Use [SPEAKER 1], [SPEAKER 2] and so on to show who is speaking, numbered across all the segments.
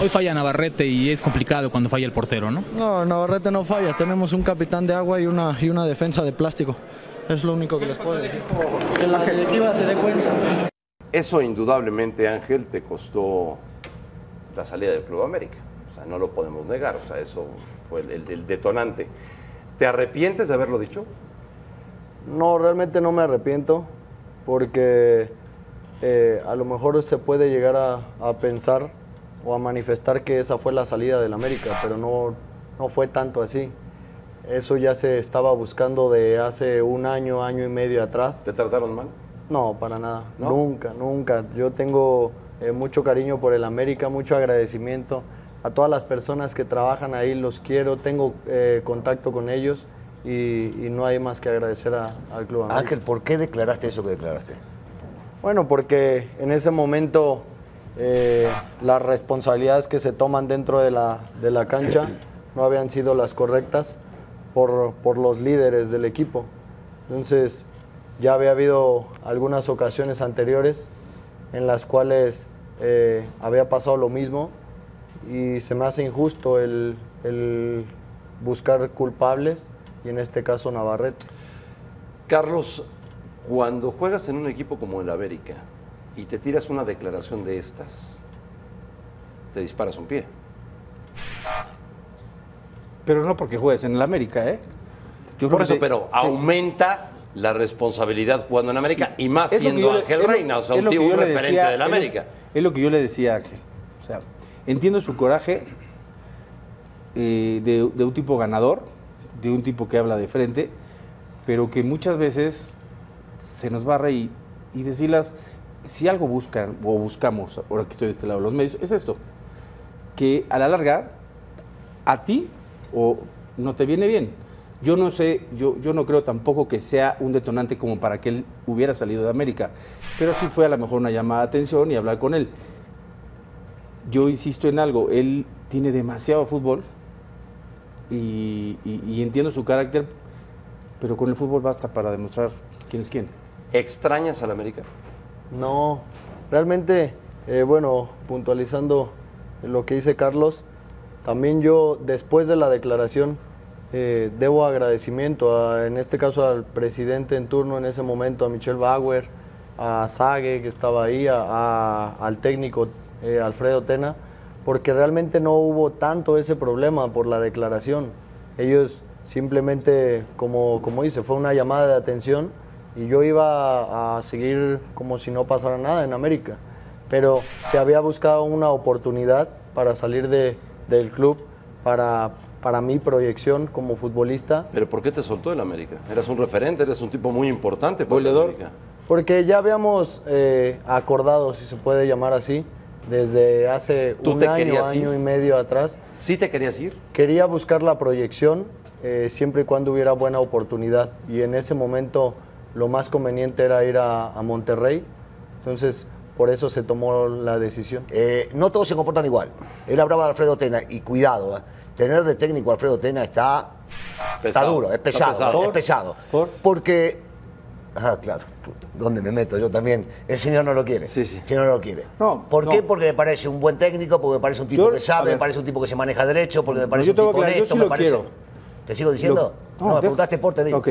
[SPEAKER 1] Hoy falla Navarrete y es complicado cuando falla el portero, ¿no?
[SPEAKER 2] No, Navarrete no falla. Tenemos un capitán de agua y una, y una defensa de plástico. Es lo único que les puedo decir. Que la directiva se dé cuenta.
[SPEAKER 3] Eso indudablemente, Ángel, te costó la salida del Club América. O sea, no lo podemos negar. O sea, eso fue el, el- el detonante. ¿Te arrepientes de haberlo dicho?
[SPEAKER 2] No, realmente no me arrepiento porque eh, a lo mejor se puede llegar a, a pensar o a manifestar que esa fue la salida del América, pero no, no fue tanto así. Eso ya se estaba buscando de hace un año, año y medio atrás.
[SPEAKER 3] ¿Te trataron mal?
[SPEAKER 2] No, para nada.
[SPEAKER 3] ¿No?
[SPEAKER 2] Nunca, nunca. Yo tengo eh, mucho cariño por el América, mucho agradecimiento. A todas las personas que trabajan ahí los quiero, tengo eh, contacto con ellos y, y no hay más que agradecer a- al Club América.
[SPEAKER 4] Ángel, ¿por qué declaraste eso que declaraste?
[SPEAKER 2] Bueno, porque en ese momento eh, las responsabilidades que se toman dentro de la, de la cancha no habían sido las correctas por, por los líderes del equipo. Entonces, ya había habido algunas ocasiones anteriores en las cuales eh, había pasado lo mismo y se me hace injusto el, el buscar culpables y en este caso Navarrete.
[SPEAKER 3] Carlos, cuando juegas en un equipo como el América y te tiras una declaración de estas, te disparas un pie.
[SPEAKER 5] Pero no porque juegues en el América, ¿eh? Yo
[SPEAKER 3] Por eso, pero aumenta la responsabilidad jugando en América y más
[SPEAKER 5] Es
[SPEAKER 3] siendo
[SPEAKER 5] le-
[SPEAKER 3] Ángel Reina, o sea, un
[SPEAKER 5] yo le
[SPEAKER 3] referente
[SPEAKER 5] decía-
[SPEAKER 3] del
[SPEAKER 5] es lo-
[SPEAKER 3] América.
[SPEAKER 5] Es lo que yo le decía a Ángel. O sea, entiendo su coraje eh, de, de un tipo ganador, de un tipo que habla de frente, pero que muchas veces se nos barra y, y decirlas, si algo buscan o buscamos, ahora que estoy de este lado los medios, es esto, que a la larga a ti o no te viene bien. Yo no sé, yo, yo no creo tampoco que sea un detonante como para que él hubiera salido de América, pero sí fue a lo mejor una llamada de atención y hablar con él. Yo insisto en algo, él tiene demasiado fútbol y, y- y entiendo su carácter, pero con el fútbol basta para demostrar quién es quién.
[SPEAKER 3] ¿Extrañas al América?
[SPEAKER 2] No, realmente, eh, bueno, puntualizando lo que dice Carlos, también yo después de la declaración eh, debo agradecimiento, a- en este caso al presidente en turno en ese momento, a Michelle Bauer, a Sague que estaba ahí, a- a- al técnico eh, Alfredo Tena, porque realmente no hubo tanto ese problema por la declaración. Ellos simplemente, como, como dice, fue una llamada de atención y yo iba a seguir como si no pasara nada en América. Pero se había buscado una oportunidad para salir de, del club, para, para mi proyección como futbolista,
[SPEAKER 3] ¿Pero por qué te soltó el América? Eras un referente, eres un tipo muy importante para
[SPEAKER 5] Goleador.
[SPEAKER 3] América.
[SPEAKER 2] porque ya habíamos eh, acordado, si se puede llamar así, desde hace
[SPEAKER 3] ¿Tú
[SPEAKER 2] un
[SPEAKER 3] te
[SPEAKER 2] año, año
[SPEAKER 3] ir?
[SPEAKER 2] y medio atrás.
[SPEAKER 3] ¿Sí te querías ir?
[SPEAKER 2] Quería buscar la proyección eh, siempre y cuando hubiera buena oportunidad. Y en ese momento lo más conveniente era ir a, a Monterrey. Entonces, por eso se tomó la decisión.
[SPEAKER 4] Eh, no todos se comportan igual. Él hablaba de Alfredo Tena y cuidado, ¿eh? tener de técnico a Alfredo Tena está, está duro, es
[SPEAKER 3] Está
[SPEAKER 4] pesado, es pesado.
[SPEAKER 5] ¿Por?
[SPEAKER 4] Porque, ah, claro, ¿dónde me meto? Yo también. El señor no lo quiere.
[SPEAKER 3] Sí, sí.
[SPEAKER 4] El señor no lo quiere.
[SPEAKER 5] No,
[SPEAKER 4] ¿Por
[SPEAKER 5] no.
[SPEAKER 4] qué? Porque me parece un buen técnico, porque me parece un tipo
[SPEAKER 5] Yo-
[SPEAKER 4] que sabe, me parece un tipo que se maneja derecho, porque me parece
[SPEAKER 5] yo
[SPEAKER 4] un
[SPEAKER 5] te
[SPEAKER 4] tipo
[SPEAKER 5] yo
[SPEAKER 4] honesto,
[SPEAKER 5] sí
[SPEAKER 4] me
[SPEAKER 5] lo
[SPEAKER 4] parece.
[SPEAKER 5] quiero.
[SPEAKER 4] ¿Te sigo diciendo?
[SPEAKER 5] Lo-
[SPEAKER 4] no, me
[SPEAKER 5] deja-
[SPEAKER 4] preguntaste por, te digo.
[SPEAKER 5] Ok.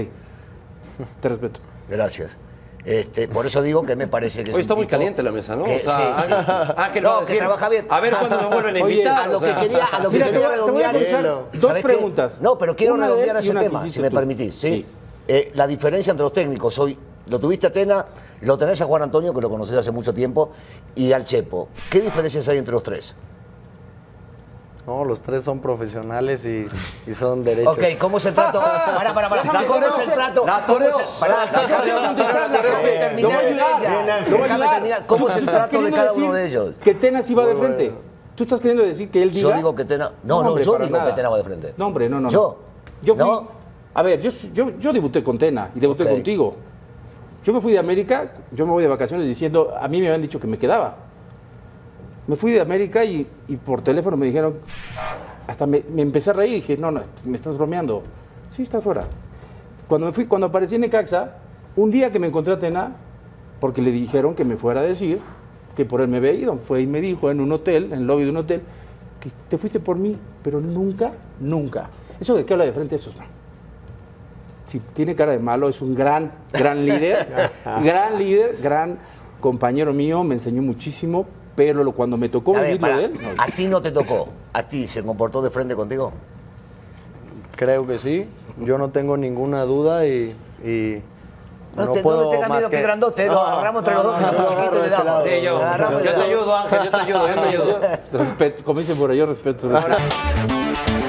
[SPEAKER 5] Te respeto.
[SPEAKER 4] Gracias. Este, por eso digo que me parece que es
[SPEAKER 3] Hoy
[SPEAKER 4] un
[SPEAKER 3] está muy
[SPEAKER 4] tipo
[SPEAKER 3] caliente la mesa, ¿no?
[SPEAKER 4] que-
[SPEAKER 3] O sea,
[SPEAKER 4] sí,
[SPEAKER 3] Ángel-
[SPEAKER 4] sí.
[SPEAKER 3] Ángel
[SPEAKER 4] No,
[SPEAKER 3] a
[SPEAKER 4] que trabaja bien.
[SPEAKER 3] A ver cuándo me vuelven a
[SPEAKER 5] Oye,
[SPEAKER 3] invitar.
[SPEAKER 4] a lo que quería, a lo que
[SPEAKER 5] Mira, te
[SPEAKER 4] quería
[SPEAKER 5] voy a- te voy a
[SPEAKER 4] redondear es-
[SPEAKER 5] dos preguntas.
[SPEAKER 4] No, pero quiero
[SPEAKER 5] Una
[SPEAKER 4] redondear ese
[SPEAKER 5] que
[SPEAKER 4] tema, si me
[SPEAKER 5] tú.
[SPEAKER 4] permitís. ¿sí?
[SPEAKER 5] Sí.
[SPEAKER 4] Eh, la diferencia entre los técnicos hoy, lo tuviste a Tena, lo tenés a Juan Antonio, que lo conocés hace mucho tiempo, y al Chepo. ¿Qué diferencias hay entre los tres?
[SPEAKER 2] No, los tres son profesionales y, y son derechos.
[SPEAKER 4] Ok, ¿cómo es el trato? Para, para, para. ¿Cómo es el trato?
[SPEAKER 3] La
[SPEAKER 4] ¿Cómo es el- terminar. ¿Cómo es el trato de cada uno de ellos?
[SPEAKER 5] Que Tenas iba de frente. Tú estás queriendo decir que él diga.
[SPEAKER 4] Yo digo que Tena. No, no, yo digo que Tena va de frente.
[SPEAKER 5] No, hombre, no, no.
[SPEAKER 4] ¿Yo?
[SPEAKER 5] Yo fui. A ver, yo, yo, yo debuté con Tena y debuté contigo. Yo me fui de América, yo me voy de vacaciones diciendo, a mí me habían dicho que me quedaba. Me fui de América y, y por teléfono me dijeron, hasta me, me empecé a reír y dije, no, no, me estás bromeando. Sí, estás fuera. Cuando me fui, cuando aparecí en Necaxa, un día que me encontré a Tena, porque le dijeron que me fuera a decir que por él me había ido, fue y me dijo en un hotel, en el lobby de un hotel, que te fuiste por mí, pero nunca, nunca. Eso de que habla de frente, eso no. Sí, tiene cara de malo, es un gran, gran líder, gran líder, gran compañero mío, me enseñó muchísimo, pero lo- cuando me tocó vivirlo de él, no,
[SPEAKER 4] a ti no te tocó. ¿A ti se comportó de frente contigo?
[SPEAKER 2] Creo que sí. Yo no tengo ninguna duda y. y
[SPEAKER 4] No, te- no le tengas miedo, que grandote, lo agarramos entre los dos, que y le
[SPEAKER 2] agarro
[SPEAKER 4] damos.
[SPEAKER 2] este
[SPEAKER 3] Sí, yo, yo te ayudo, Ángel, yo te ayudo, yo te ayudo.
[SPEAKER 5] respeto, como dicen por ahí, yo respeto. respeto.